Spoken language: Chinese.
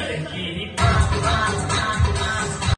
Dan.